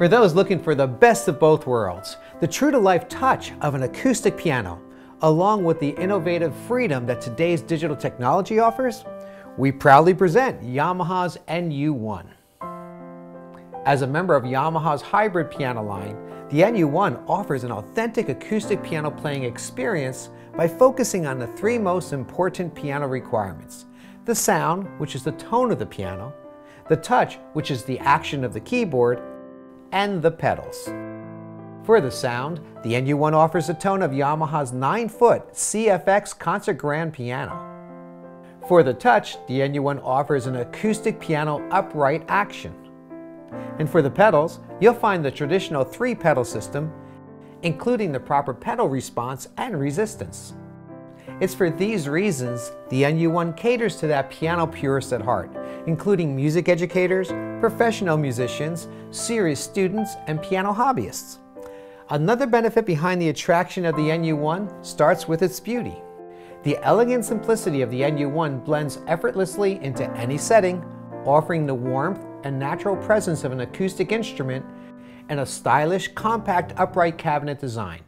For those looking for the best of both worlds, the true-to-life touch of an acoustic piano, along with the innovative freedom that today's digital technology offers, we proudly present Yamaha's NU1. As a member of Yamaha's hybrid piano line, the NU1 offers an authentic acoustic piano playing experience by focusing on the three most important piano requirements. The sound, which is the tone of the piano, the touch, which is the action of the keyboard, and the pedals. For the sound, the NU1 offers a tone of Yamaha's 9-foot CFX Concert Grand Piano. For the touch, the NU1 offers an acoustic piano upright action. And for the pedals, you'll find the traditional three-pedal system, including the proper pedal response and resistance. It's for these reasons the NU1 caters to that piano purist at heart, including music educators, professional musicians, serious students, and piano hobbyists. Another benefit behind the attraction of the NU1 starts with its beauty. The elegant simplicity of the NU1 blends effortlessly into any setting, offering the warmth and natural presence of an acoustic instrument and a stylish, compact, upright cabinet design.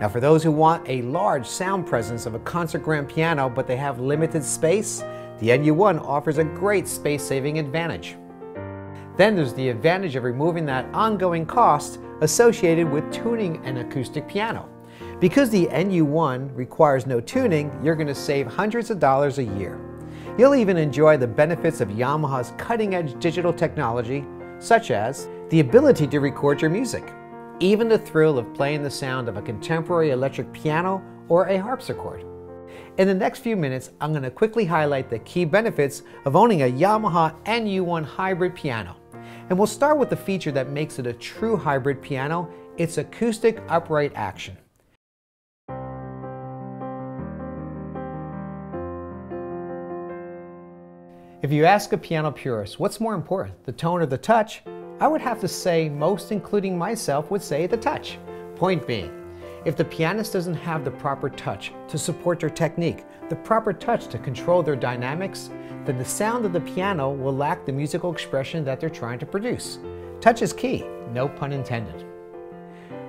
Now for those who want a large sound presence of a concert grand piano but they have limited space, the NU1 offers a great space-saving advantage. Then there's the advantage of removing that ongoing cost associated with tuning an acoustic piano. Because the NU1 requires no tuning, you're going to save hundreds of dollars a year. You'll even enjoy the benefits of Yamaha's cutting-edge digital technology, such as the ability to record your music, even the thrill of playing the sound of a contemporary electric piano or a harpsichord. In the next few minutes, I'm going to quickly highlight the key benefits of owning a Yamaha NU1 hybrid piano. And we'll start with the feature that makes it a true hybrid piano, its acoustic upright action. If you ask a piano purist what's more important, the tone or the touch, I would have to say most including myself would say the touch. Point being, if the pianist doesn't have the proper touch to support their technique, the proper touch to control their dynamics, then the sound of the piano will lack the musical expression that they're trying to produce. Touch is key, no pun intended.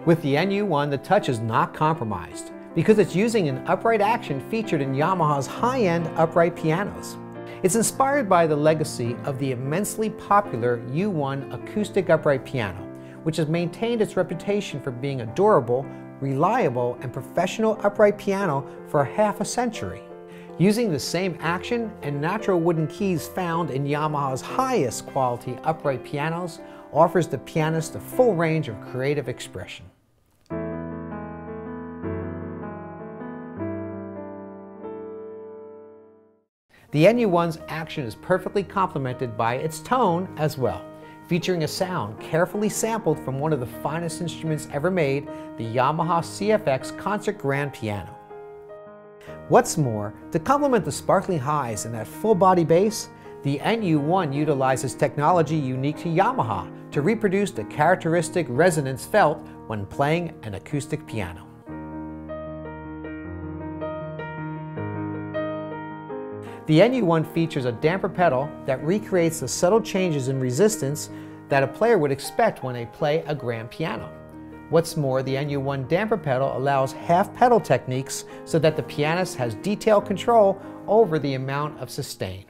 With the NU1, the touch is not compromised because it's using an upright action featured in Yamaha's high-end upright pianos. It's inspired by the legacy of the immensely popular U1 acoustic upright piano, which has maintained its reputation for being a durable, reliable, and professional upright piano for half a century. Using the same action and natural wooden keys found in Yamaha's highest quality upright pianos offers the pianist a full range of creative expression. The NU1's action is perfectly complemented by its tone as well, featuring a sound carefully sampled from one of the finest instruments ever made, the Yamaha CFX Concert Grand Piano. What's more, to complement the sparkling highs and that full body bass, the NU1 utilizes technology unique to Yamaha to reproduce the characteristic resonance felt when playing an acoustic piano. The NU1 features a damper pedal that recreates the subtle changes in resistance that a player would expect when they play a grand piano. What's more, the NU1 damper pedal allows half pedal techniques so that the pianist has detailed control over the amount of sustain.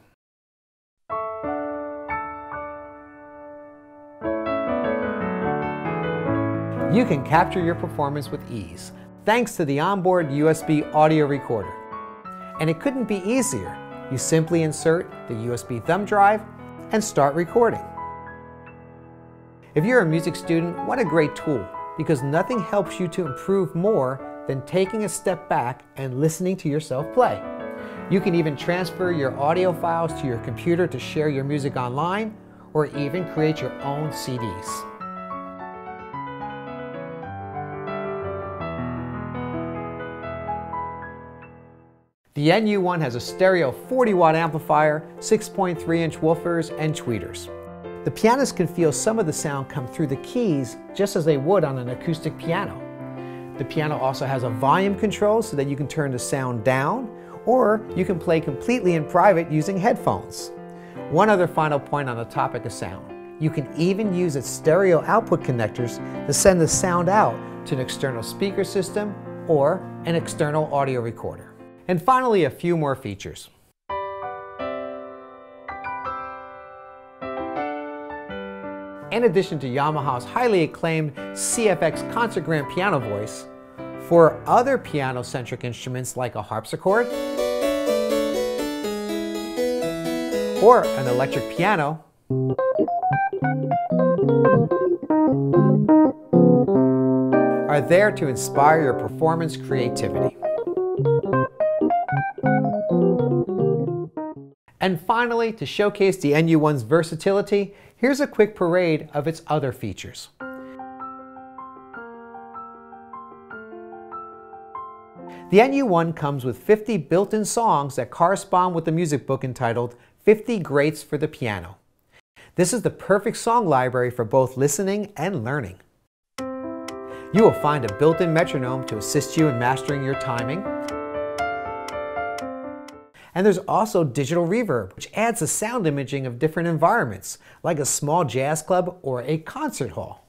You can capture your performance with ease thanks to the onboard USB audio recorder. And it couldn't be easier you simply insert the USB thumb drive and start recording. If you're a music student, what a great tool because nothing helps you to improve more than taking a step back and listening to yourself play. You can even transfer your audio files to your computer to share your music online or even create your own CDs. The NU1 has a stereo 40 watt amplifier, 6.3 inch woofers, and tweeters. The pianist can feel some of the sound come through the keys just as they would on an acoustic piano. The piano also has a volume control so that you can turn the sound down, or you can play completely in private using headphones. One other final point on the topic of sound. You can even use its stereo output connectors to send the sound out to an external speaker system or an external audio recorder. And finally, a few more features. In addition to Yamaha's highly acclaimed CFX Concert Grand piano voice, four other piano-centric instruments like a harpsichord or an electric piano, are there to inspire your performance creativity. And finally, to showcase the NU1's versatility, here's a quick parade of its other features. The NU1 comes with 50 built-in songs that correspond with the music book entitled 50 Greats for the Piano. This is the perfect song library for both listening and learning. You will find a built-in metronome to assist you in mastering your timing. And there's also digital reverb, which adds a sound imaging of different environments, like a small jazz club or a concert hall.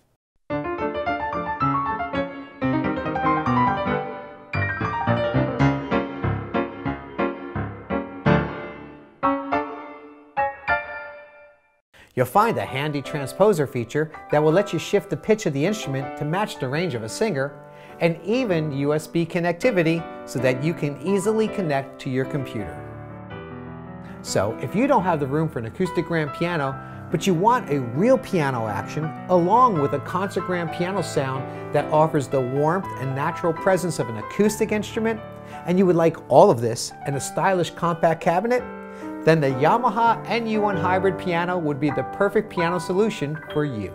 You'll find a handy transposer feature that will let you shift the pitch of the instrument to match the range of a singer, and even USB connectivity so that you can easily connect to your computer. So if you don't have the room for an acoustic grand piano, but you want a real piano action along with a concert grand piano sound that offers the warmth and natural presence of an acoustic instrument, and you would like all of this in a stylish compact cabinet, then the Yamaha NU1 Hybrid piano would be the perfect piano solution for you.